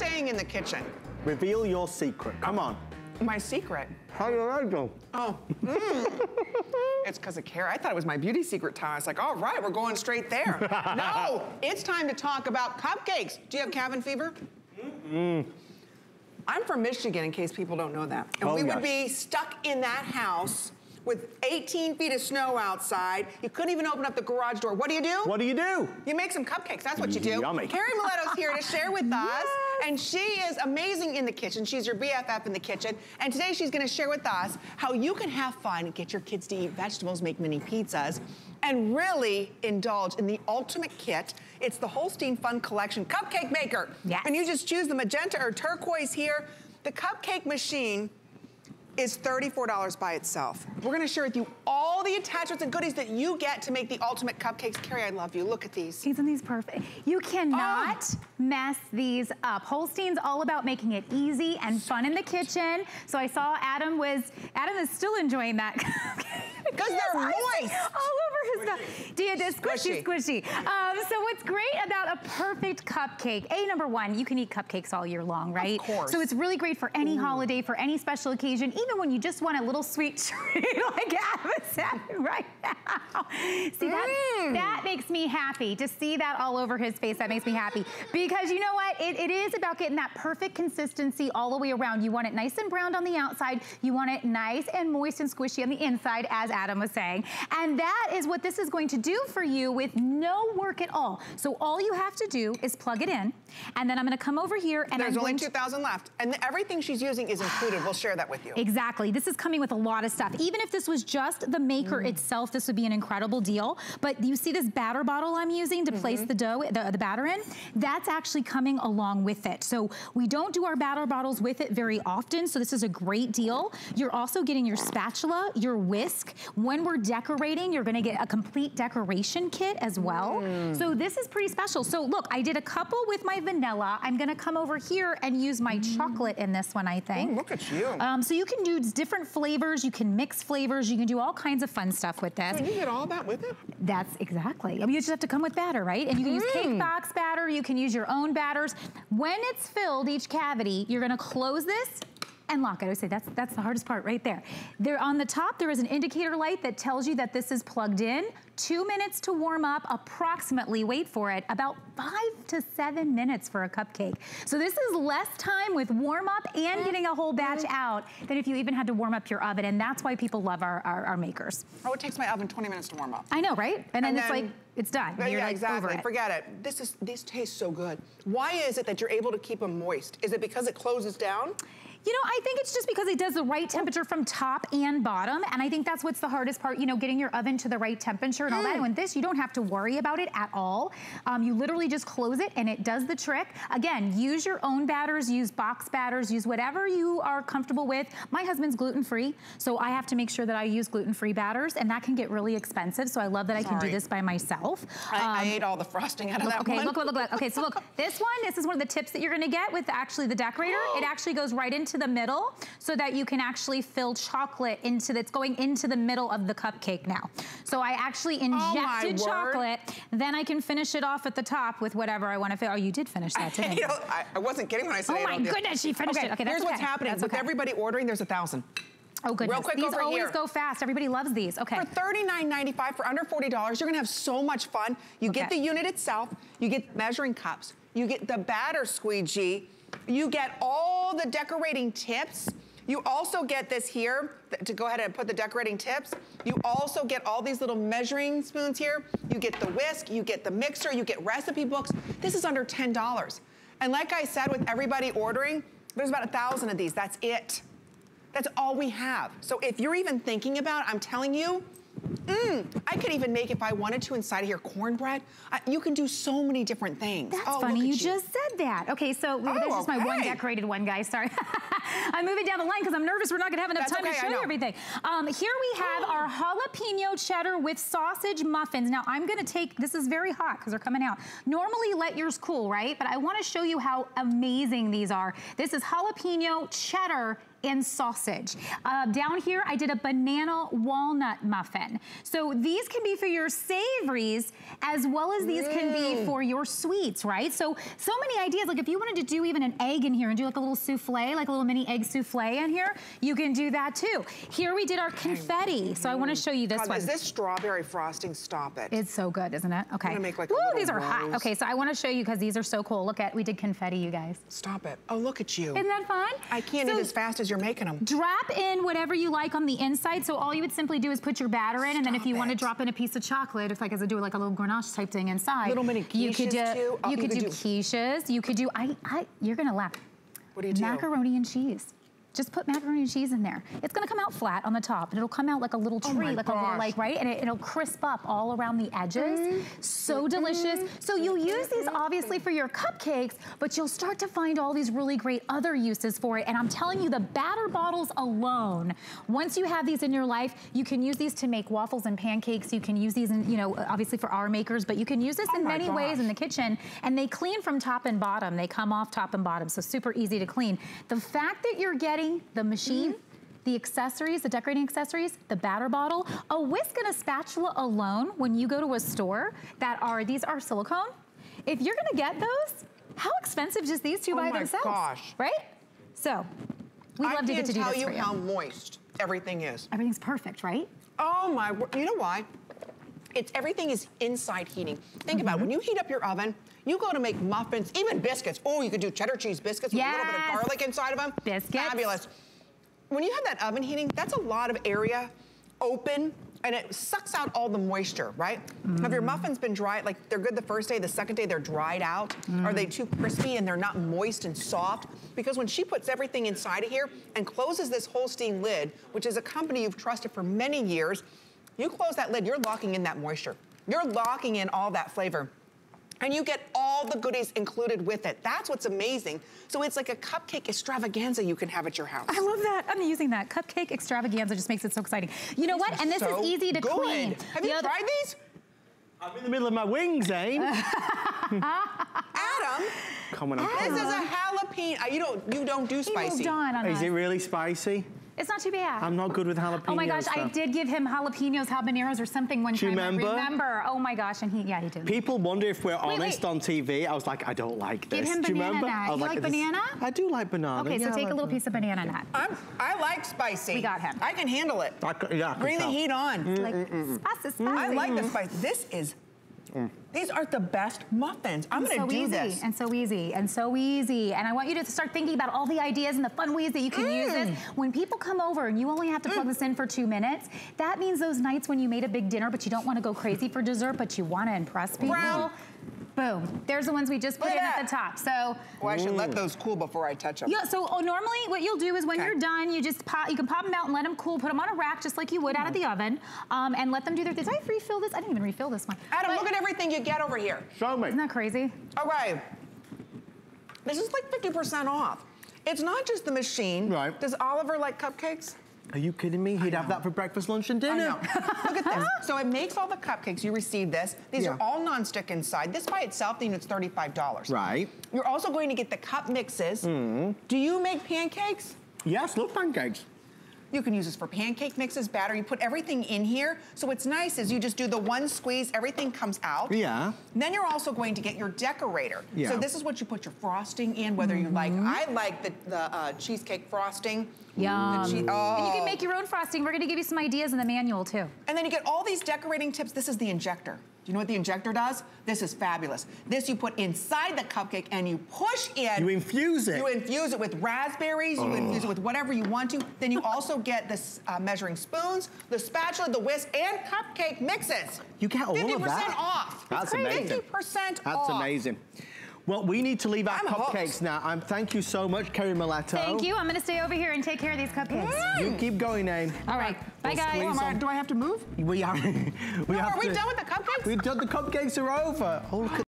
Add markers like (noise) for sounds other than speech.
staying in the kitchen. Reveal your secret. Come on. My secret. How did I do? Oh, mm. it's because of Kara. I thought it was my beauty secret time. It's like, all right, we're going straight there. (laughs) no, it's time to talk about cupcakes. Do you have cabin fever? Mm. I'm from Michigan, in case people don't know that. And Oh, we would be stuck in that house with 18 feet of snow outside. You couldn't even open up the garage door. What do you do? What do you do? You make some cupcakes. That's what you do. Yummy. Carrie Miletto's here to share with (laughs) us. And she is amazing in the kitchen. She's your BFF in the kitchen. And today she's going to share with us how you can have fun and get your kids to eat vegetables, make mini pizzas, and really indulge in the ultimate kit. It's the Holstein Fun Collection Cupcake Maker. Yes. And you just choose the magenta or turquoise here. The cupcake machine is $34 by itself. We're gonna share with you all the attachments and goodies that you get to make the ultimate cupcakes. Carrie, I love you. Look at these. Isn't these perfect? You cannot Oh. mess these up. Holstein's all about making it easy and fun in the kitchen. So I saw Adam was, Adam is still enjoying that. (laughs) Because they're Yes, moist. All over his stuff. Do you, it's squishy, Squishy. squishy. Um, so what's great about a perfect cupcake, A, number one, you can eat cupcakes all year long, right? Of course. So it's really great for any holiday, for any special occasion, even when you just want a little sweet treat (laughs) like Adam having right now. See, that, Mm. that makes me happy. To see that all over his face, that makes me happy. Because you know what? It, it is about getting that perfect consistency all the way around. You want it nice and browned on the outside. You want it nice and moist and squishy on the inside, as Adam was saying. And that is what this is going to do for you with no work at all. So all you have to do is plug it in. And then I'm gonna come over here and There's I'm only 2,000 left. And everything she's using is included. We'll share that with you. Exactly. This is coming with a lot of stuff. Even if this was just the maker mm. itself, this would be an incredible deal. But you see this batter bottle I'm using to place mm-hmm. the dough, the, the batter in? That's actually coming along with it. So we don't do our batter bottles with it very often, so this is a great deal. You're also getting your spatula, your whisk. When we're decorating, you're gonna get a complete decoration kit as well. Mm. So this is pretty special. So look, I did a couple with my vanilla. I'm gonna come over here and use my chocolate in this one, I think. Ooh, look at you. Um, so you can do different flavors, you can mix flavors, you can do all kinds of fun stuff with this. Can you get all that with it? That's exactly. I mean, you just have to come with batter, right? And you can use Mm. cake box batter, you can use your own batters. When it's filled, each cavity, you're gonna close this and lock it. I would say that's, that's the hardest part right there. There on the top, there is an indicator light that tells you that this is plugged in. Two minutes to warm up, approximately, wait for it, about five to seven minutes for a cupcake. So this is less time with warm up and mm-hmm. getting a whole batch mm-hmm. out than if you even had to warm up your oven. And that's why people love our, our, our makers. Oh, it takes my oven 20 minutes to warm up. I know, right? And then And it's then- like, it's done. You're yeah, like exactly. over it. Forget it. This is these taste so good. Why is it that you're able to keep them moist? Is it because it closes down? You know, I think it's just because it does the right temperature from top and bottom. And I think that's what's the hardest part, you know, getting your oven to the right temperature and all that. And with this, you don't have to worry about it at all. Um, you literally just close it and it does the trick. Again, use your own batters, use box batters, use whatever you are comfortable with. My husband's gluten-free, so I have to make sure that I use gluten-free batters and that can get really expensive. So I love that I can do this by myself. I, I Um, ate all the frosting out of that Okay, one. look, look, look, look. Okay, so look, (laughs) this one, this is one of the tips that you're gonna get with actually the decorator. it (gasps) actually goes right into the middle so that you can actually fill chocolate into, that's going into the middle of the cupcake now. So I actually injected Oh injected word. chocolate, then I can finish it off at the top with whatever I wanna fill. Oh, you did finish that, didn't You know, (laughs) I, I wasn't kidding when I said Oh my goodness, she finished okay, it. Okay, that's here's what's happening. That's With okay. everybody ordering, there's a thousand. Oh goodness, Real quick these always here. go fast. Everybody loves these. Okay. For $39.95, for under $40, you're gonna have so much fun. You get the unit itself, you get measuring cups, you get the batter squeegee, you get all the decorating tips, you also get this here to go ahead and put the decorating tips. You also get all these little measuring spoons here. You get the whisk, you get the mixer, you get recipe books. This is under $10. And like I said, with everybody ordering, there's about a thousand of these, that's it. That's all we have. So if you're even thinking about, I'm telling you, mm, I could even make, if I wanted to, inside of here cornbread. I, you can do so many different things. That's oh, funny, look you just said that. Okay, so Oh, there's just my one decorated one, guy, sorry. (laughs) I'm moving down the line because I'm nervous we're not gonna have enough That's time okay, to show you everything. Um, here we have our (gasps) jalapeno cheddar with sausage muffins. Now I'm gonna take, this is very hot because they're coming out. Normally let yours cool, right? But I wanna show you how amazing these are. This is jalapeno cheddar and sausage. Uh, down here, I did a banana walnut muffin. So these can be for your savories as well as these can be for your sweets, right? So, so many ideas. Like if you wanted to do even an egg in here and do like a little souffle, like a little mini egg souffle in here, you can do that too. Here we did our confetti. So I wanna show you this God, one. is this strawberry frosting? Stop it. It's so good, isn't it? Okay. gonna make like Ooh, these are hot. Okay, so I wanna show you because these are so cool. Look at, we did confetti, you guys. Stop it. Oh, look at you. Isn't that fun? I can't So- eat as fast as you're making them. Drop in whatever you like on the inside. So all you would simply do is put your batter in, and then if Stop you want to drop in a piece of chocolate, if like as I do like a little ganache type thing inside. Little mini you could do, quiches, too? Oh, You you could could do do- quiches. You could do. I. I. You're gonna laugh. What do you do? Macaroni and cheese. Just put macaroni and cheese in there. It's gonna come out flat on the top, and it'll come out like a little tree, Oh like a little like right, and it, will crisp up all around the edges. Mm-hmm. So delicious. So you'll use these obviously for your cupcakes, but you'll start to find all these really great other uses for it. And I'm telling you, the batter bottles alone, once you have these in your life, you can use these to make waffles and pancakes. You can use these in, you know, obviously for our makers, but you can use this Oh in many ways in the kitchen. And they clean from top and bottom. They come off top and bottom, so super easy to clean. The fact that you're getting the machine, the accessories, the decorating accessories, the batter bottle, a whisk and a spatula alone, when you go to a store that are, these are silicone, if you're gonna get those, how expensive just these two Oh by my themselves, gosh. right? So, we I love to get can't to do tell this you for you. how moist everything is. Everything's perfect, right? Oh my. You know why? It's everything is inside heating. Think about it. Mm-hmm. When you heat up your oven, you go to make muffins, even biscuits. Oh, you could do cheddar cheese biscuits with a little bit of garlic inside of them. Biscuits. Fabulous. When you have that oven heating, that's a lot of area open and it sucks out all the moisture, right? Have your muffins been dry, like they're good the first day, the second day they're dried out? Are they too crispy and they're not moist and soft? Because when she puts everything inside of here and closes this Holstein lid, which is a company you've trusted for many years, you close that lid, you're locking in that moisture. You're locking in all that flavor. And you get all the goodies included with it. That's what's amazing. So it's like a cupcake extravaganza you can have at your house. I love that. I'm using that. Cupcake extravaganza just makes it so exciting. You know what? These are And this so is easy to good. clean. Have The you tried these? I'm in the middle of my wings, eh? (laughs) Adam, Come on, I'm this is a jalapeno. You don't you don't do He spicy. moved on on Is us. it really spicy? It's not too bad. I'm not good with jalapenos. Oh my gosh, I did give him jalapenos, habaneros, or something one Do you time. remember? I remember. Oh my gosh, and he, yeah, he did. People wonder if we're Wait, honest wait. on TV. I was like, I don't like this. Give him Do you banana remember? nut. I You like this- banana? I do like banana. okay, so yeah, I take a little banana. piece of banana nut. I'm, I like spicy. We got him. I can handle it. I c- yeah, I can Bring the heat on. Like, spicy, spicy. I like the spice. This is. These are the best muffins. I'm And gonna so do easy, this. and so easy, and so easy. And I want you to start thinking about all the ideas and the fun ways that you can use Mm. this. When people come over and you only have to plug this in for two minutes, that means those nights when you made a big dinner but you don't want to go crazy for dessert, but you want to impress people. Brown. Boom. There's the ones we just put Look in at at the top. So Oh, I should let those cool before I touch them. Yeah, so oh, normally what you'll do is when Okay. you're done, you just pop, you can pop them out and let them cool, put them on a rack just like you would out of the oven, um, and let them do their thing. Did I refill this? I didn't even refill this one. Adam, But- look at everything you get over here. Show me. Isn't that crazy? All right. This is like 50% off. It's not just the machine. Right. Does Oliver like cupcakes? Are you kidding me? He'd have that for breakfast, lunch, and dinner. (laughs) Look at this. (laughs) So it makes all the cupcakes. You receive this. These Yeah. are all nonstick inside. This by itself, the unit's $35. Right. You're also going to get the cup mixes. Mm-hmm. Do you make pancakes? Yes, love pancakes. You can use this for pancake mixes, batter. You put everything in here. So what's nice is you just do the one squeeze, everything comes out. Yeah. Then you're also going to get your decorator. Yeah. So this is what you put your frosting in, whether you like, I like the, the uh, cheesecake frosting. Yum. The chee- And you oh. can make your own frosting. We're gonna give you some ideas in the manual too. And then you get all these decorating tips. This is the injector. Do you know what the injector does? This is fabulous. This you put inside the cupcake and you push in. You infuse it. You infuse it with raspberries, you infuse it with whatever you want to. Then you also get the uh, measuring spoons, the spatula, the whisk, and cupcake mixes. You get all 50% off. That's amazing. 50% That's amazing. Well, we need to leave our I'm hooked. cupcakes now. Um, thank you so much, Carrie Miletto. Thank you. I'm gonna stay over here and take care of these cupcakes. You keep going, Aim. All right. Bye, We'll guys. squeeze Oh, I- do I have to move? We are. (laughs) we No, have are we to- done with the cupcakes? We've done the cupcakes are over. Oh, look at